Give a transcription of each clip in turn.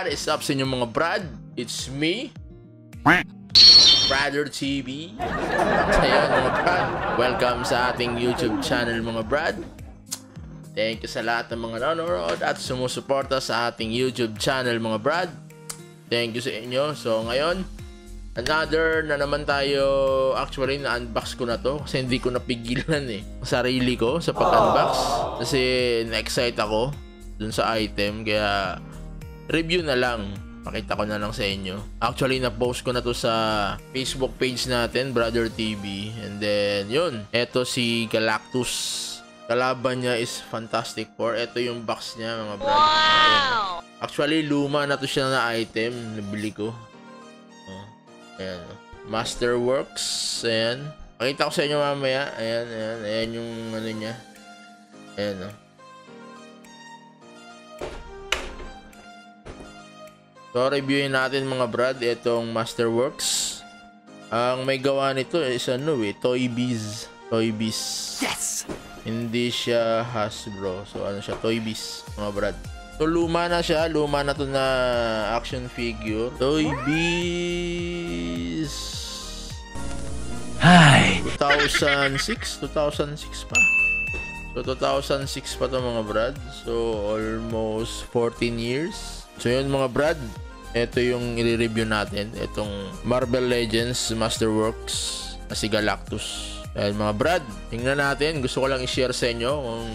What is up sa inyo mga brad? It's me, Brother TV. Yun mga brad, welcome sa ating YouTube channel mga brad. Thank you sa lahat ng mga nanonood at sumusuporta sa ating YouTube channel mga brad. Thank you sa inyo. So ngayon, another na naman tayo. Actually, na-unbox ko na to kasi hindi ko napigilan eh. Sarili ko sa pag-unbox. Kasi na-excite ako dun sa item. Kaya review na lang. Pakita ko na lang sa inyo. Actually, na-post ko na to sa Facebook page natin, Brother TV. And then, yun. Eto si Galactus. Kalaban niya is Fantastic Four. Ito yung box niya, mga brother. Wow! Actually, luma na to siya na item. Nabili ko. Oh, ayan. Masterworks. Ayan. Pakita ko sa inyo mamaya. Ayan, ayan. Ayan yung ano niya. Ayan, oh. So, reviewin natin mga brad, itong Masterworks. Ang may gawa nito is ano eh, Toy Biz. Toy Biz. Yes! Hindi siya Hasbro. So, ano siya, Toy Biz, mga brad. So, luma na siya. Luma na to na action figure. Toy Biz. Hi! 2006? 2006 pa. So, 2006 pa to mga brad. So, almost 14 years. So, yun mga brad. Ito yung i-review natin. Itong Marvel Legends Masterworks na si Galactus. Ayan mga brad, tingnan natin. Gusto ko lang i-share sa inyo kung,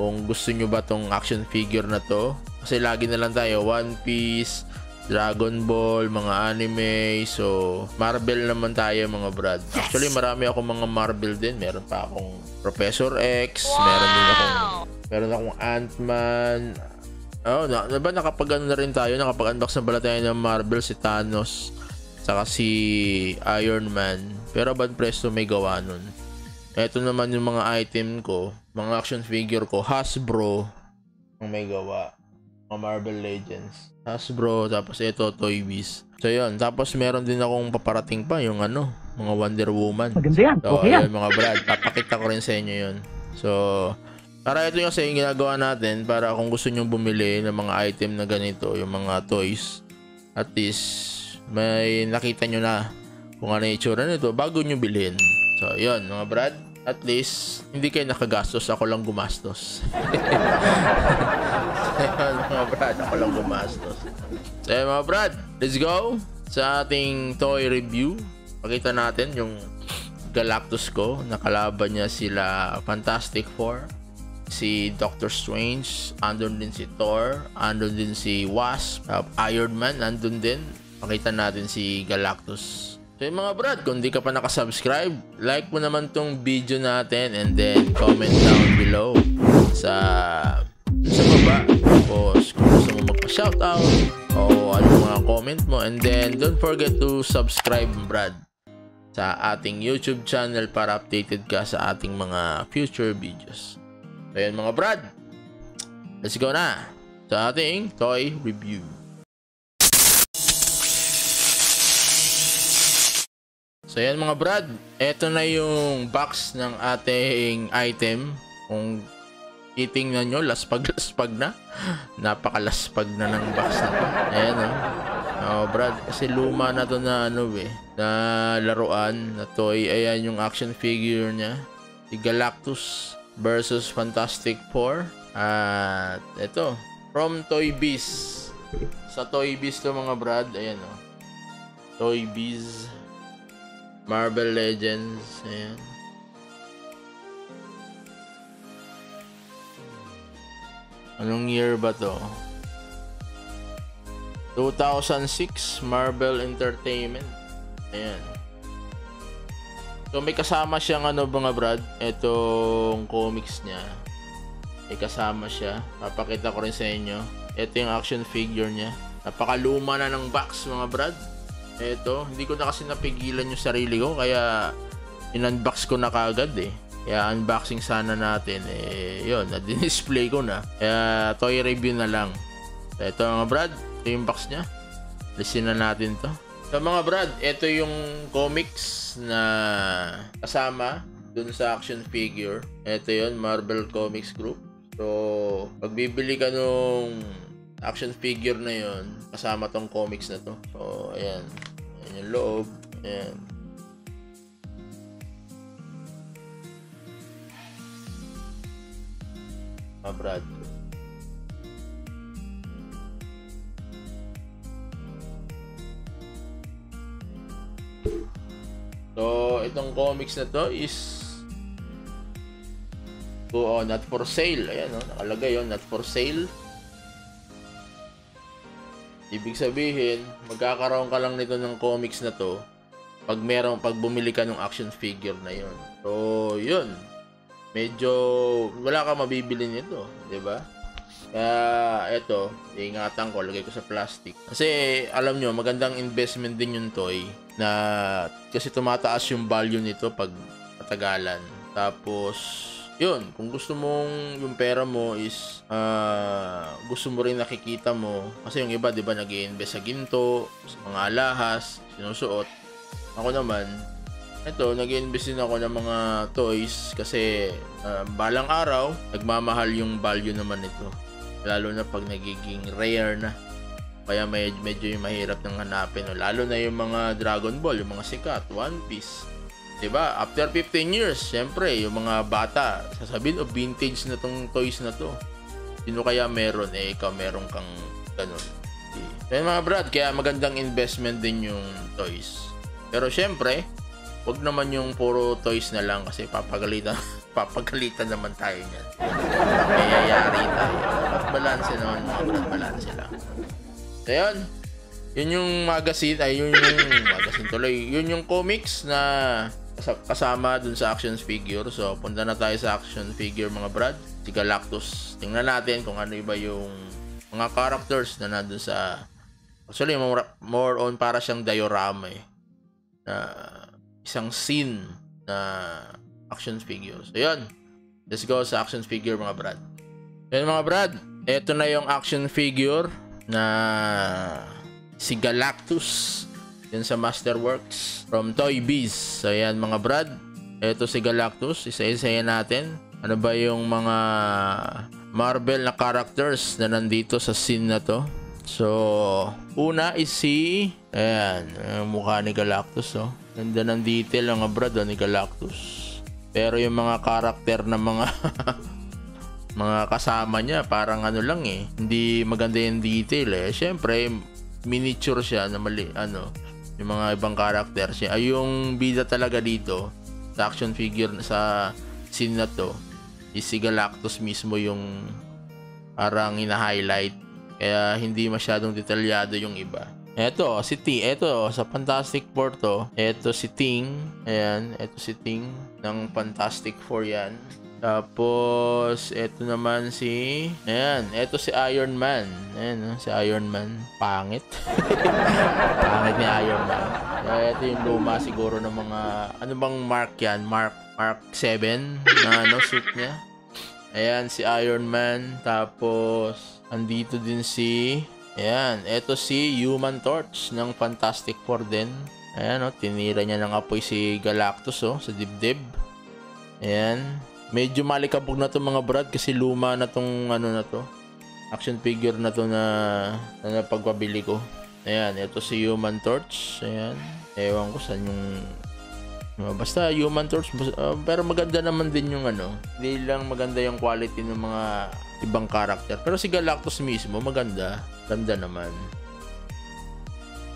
kung gusto nyo ba tong action figure na to. Kasi lagi na lang tayo, One Piece, Dragon Ball, mga anime. So, Marvel naman tayo mga brad. Actually, marami ako mga Marvel din. Meron pa akong Professor X. Meron din akong, meron akong Ant-Man. Oh, na, na ba nakapag ano na rin tayo? Nakapag-unbox na pala tayo ng Marvel si Thanos. Saka si Iron Man. Pero bad presto may gawa nun. Ito naman yung mga item ko. Mga action figure ko. Hasbro. Ang may gawa. Mga Marvel Legends. Hasbro. Tapos ito, Toy Biz. So yun. Tapos meron din akong paparating pa yung ano. Mga Wonder Woman. Maganda yan. So, Okay yan. mga brad, papakita ko rin sa inyo yun. So, para ito sa yung ginagawa natin para kung gusto nyo bumili ng mga item na ganito, yung mga toys, at least may nakita nyo na kung ano yung itsura nito bago nyo bilhin. So, yun, mga brad, at least hindi kayo nakagastos, ako lang gumastos. Ayun, mga brad, ako lang gumastos. So, mga brad, let's go sa ating toy review. Pakita natin yung Galactus ko. Nakalaban niya sila Fantastic Four, si Doctor Strange, andun din si Thor, andun din si Wasp, uh, Iron Man, andun din. Pakita natin si Galactus. So yung mga brad, kung di ka pa nakasubscribe, like mo naman tong video natin and then comment down below sa sa baba. Tapos kung gusto mo magpa-shoutout o ano mga comment mo and then don't forget to subscribe brad sa ating YouTube channel para updated ka sa ating mga future videos. So yun mga brad, let's go na sa ating toy review. So yan mga brad, eto na yung box ng ating item. Kung titingnan nyo, laspag-laspag na. Napakalaspag na ng box na to. Ayan o. Oh. brad, kasi luma na to na ano eh, na laruan, na toy. Ayan yung action figure niya. Si Galactus versus Fantastic Four. At eto, from Toy Biz. Sa Toy Biz to mga brad, ayan o. Toy Biz. Marvel Legends. Ayan. Anong year ba to? 2006 Marvel Entertainment. Ayan. So may kasama siyang ano mga brad, itong comics niya. May kasama siya. Papakita ko rin sa inyo. Ito yung action figure niya. Napakaluma na ng box mga brad. Ito, hindi ko na kasi napigilan yung sarili ko kaya in-unbox ko na kagad eh. Kaya unboxing sana natin eh yun, na-display ko na. Kaya toy review na lang. Ito mga brad, ito yung box niya. Listen na natin to. So mga brad, ito yung comics na kasama dun sa action figure. Ito yun, Marvel Comics Group. So, pag bibili ka nung action figure na yon kasama tong comics na to. So, ayan. Ayan yung loob. Ayan. Ah, Brad. Itong comics na to is oh, not for sale. Ayan, oh, nakalagay yun, not for sale. Ibig sabihin, magkakaroon ka lang nito ng comics na to pag meron pag bumili ka ng action figure na yon. So, yun. Medyo wala ka mabibili nito, 'di ba? Kaya eto, ingatan ko, lagay ko sa plastic. Kasi alam nyo, magandang investment din yung toy na kasi tumataas yung value nito pag matagalan. Tapos, yun, kung gusto mong yung pera mo is uh, gusto mo rin nakikita mo kasi yung iba 'di ba nag-iinvest sa ginto, sa mga alahas, sinusuot. Ako naman, ito, nag-invest din ako ng mga toys kasi uh, balang araw, nagmamahal yung value naman nito. Lalo na pag nagiging rare na. Kaya may, medyo yung mahirap nang hanapin. No? Lalo na yung mga Dragon Ball, yung mga sikat, One Piece, ba? After 15 years, syempre, yung mga bata, sasabihin, oh, vintage na tong toys na to. Sino kaya meron? Eh, ikaw meron kang ganun. So, mga brad, kaya magandang investment din yung toys. Pero syempre, wag naman yung puro toys na lang kasi papagalitan papagalitan naman tayo niyan. Kaya yari tayo. Balance naman balance lang. So, yun. Yun yung magazine, ay yun yung magazine tuloy. Yun yung comics na kasama dun sa action figure. So, punta na tayo sa action figure mga brad. Si Galactus. Tingnan natin kung ano iba yung mga characters na nandun sa... Actually, more, more on para siyang diorama eh. Na isang scene na action figure. So, yun. Let's go sa action figure mga brad. Yan mga brad. Ito na yung action figure na si Galactus yan sa Masterworks from Toy Biz. So yan mga brad. Ito si Galactus. Isa-isa natin. Ano ba yung mga Marvel na characters na nandito sa scene na to? So, una is si ayan, yung mukha ni Galactus oh. Ganda ng detail mga brad oh, ni Galactus. Pero yung mga karakter na mga mga kasama niya parang ano lang eh. Hindi maganda yung detail eh. Syempre, miniature siya na mali ano yung mga ibang characters niya. Ay yung bida talaga dito sa action figure sa scene na to is si Galactus mismo yung parang ina-highlight kaya hindi masyadong detalyado yung iba. Eto, si Ting. Eto, sa Fantastic Four to. Eto si Ting. Ayan, eto si Ting ng Fantastic Four yan. Tapos, ito naman si... Ayan, ito si Iron Man. Ayan, si Iron Man. Pangit. Pangit ni Iron Man. Ito yung luma siguro ng mga... Ano bang mark yan? Mark, mark 7 na ano, suit niya. Ayan, si Iron Man. Tapos, andito din si... Ayan, ito si Human Torch ng Fantastic Four din. Ayan, oh, tinira niya ng apoy si Galactus, oh, sa dibdib. Ayan. Medyo malikabog na to mga brad kasi luma na tong ano na to. Action figure na to na, na napagpabili ko. Ayan, ito si Human Torch. Ayan. Ewan ko saan yung Basta Human Torch uh, pero maganda naman din yung ano. Hindi lang maganda yung quality ng mga ibang karakter. Pero si Galactus mismo maganda. Ganda naman.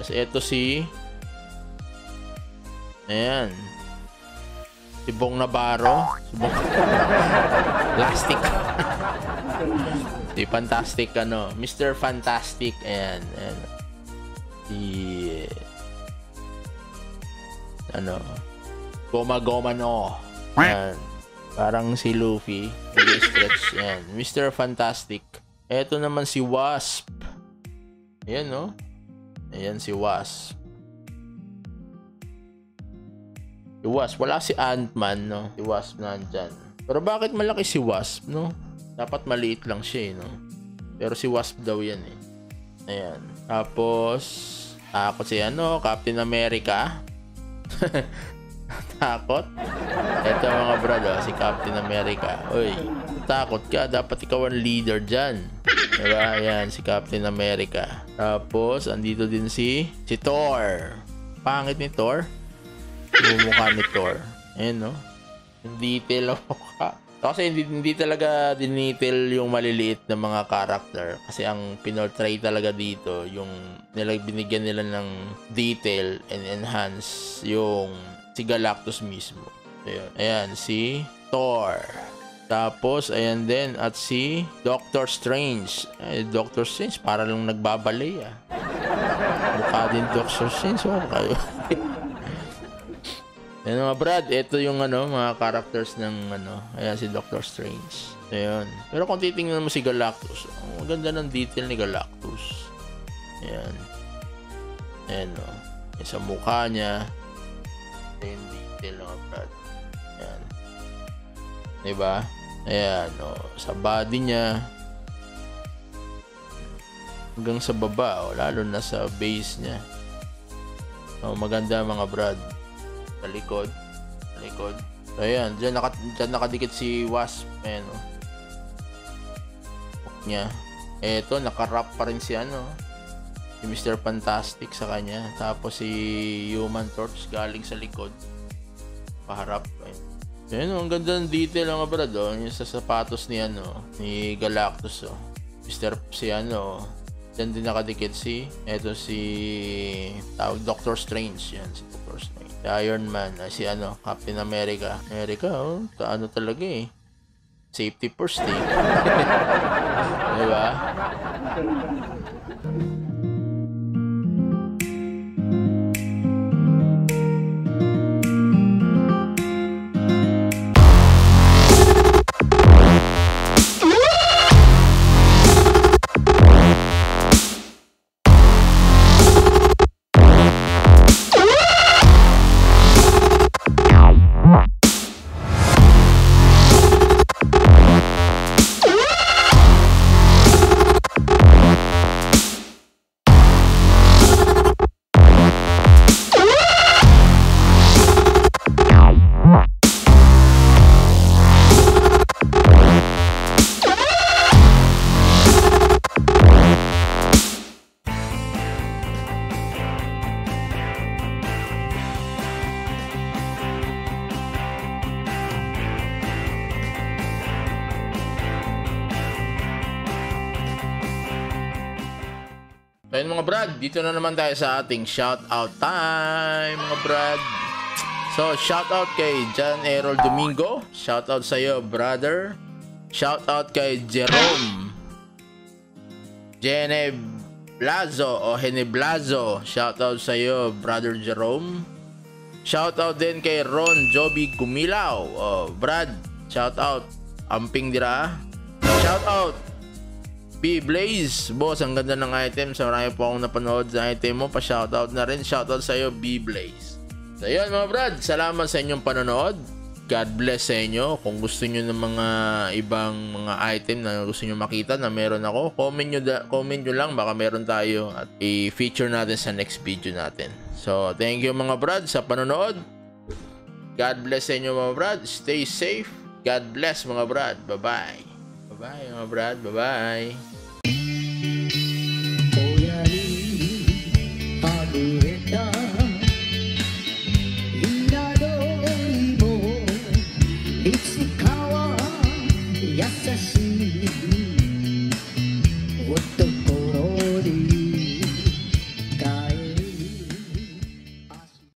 Kasi ito si Ayan. Si Bong Navarro. Si Bong... Plastic. si Fantastic, ano, Mr. Fantastic. Ayan, ayan. Si... Ano, Goma Goma no. Ayan. Parang si Luffy. Nag-stretch. Ayan. Mr. Fantastic. Ito naman si Wasp. Ayan, no? Ayan si Wasp. Si Wasp. Wala si Ant-Man, no? Si Wasp nandyan. Pero bakit malaki si Wasp, no? Dapat maliit lang siya, eh, no? Pero si Wasp daw yan, eh. Ayan. Tapos, ako si ano, Captain America. Takot. Ito mga brad, oh, si Captain America. Uy. natatakot ka. Dapat ikaw ang leader dyan. Diba? Ayan, si Captain America. Tapos, andito din si, si Thor. Pangit ni Thor. Yung mukha ni Thor. Ayan, no? Yung detail ang mukha. Kasi hindi, hindi talaga dinitil yung maliliit na mga character. Kasi ang pinortray talaga dito, yung nila, binigyan nila ng detail and enhance yung si Galactus mismo. Ayan, ayan si Thor. Tapos, ayan din, at si Doctor Strange. Eh, Doctor Strange, para lang nagbabalay ah. Mukha din Doctor Strange, oh, kayo. Ayan mga Brad, ito yung ano, mga characters ng ano, ayan si Doctor Strange. Ayan. Pero kung titingnan mo si Galactus, ang ganda ng detail ni Galactus. Ayan. Ayan o. Oh. Sa mukha niya, ayan detail mga Brad. Ayan. Diba? Ayan o. Oh. Sa body niya, hanggang sa baba, o, oh, lalo na sa base niya. Oh, maganda mga Brad sa likod. Sa likod. So, ayan. Diyan, naka, diyan nakadikit si Wasp. Ayan, oh. Hook niya. Eto, nakarap pa rin si ano. Si Mr. Fantastic sa kanya. Tapos si Human Torch galing sa likod. Paharap. Ayan. Ayan, oh, ang ganda ng detail mga brad, oh. Yung sa sapatos ni ano, ni Galactus, oh. Mr. si ano, Diyan din nakadikit si, eto si, tawag Doctor Strange, yan, si Doctor Strange. Si Iron Man, ay si ano, Captain America. America, oh, ano talaga eh. Safety first eh. diba? Ayun mga brad, dito na naman tayo sa ating shout out time mga brad. So, shout out kay John Errol Domingo. Shout out sa iyo, brother. Shout out kay Jerome. Jene Blazo o Hene Blazo. Shout out sa iyo, brother Jerome. Shout out din kay Ron Joby Gumilaw. Oh, Brad, shout out. Amping dira. Shout out B-Blaze, boss, ang ganda ng item. So, marami po akong napanood sa item mo. Pa-shoutout na rin. Shoutout sa iyo, B-Blaze. So, yun mga brad. Salamat sa inyong panonood. God bless sa inyo. Kung gusto niyo ng mga ibang mga item na gusto niyo makita na meron ako, comment nyo, da, comment nyo lang. Baka meron tayo at i-feature natin sa next video natin. So, thank you mga brad sa panonood. God bless sa inyo mga brad. Stay safe. God bless mga brad. Bye-bye. Bye-bye mga brad. Bye-bye.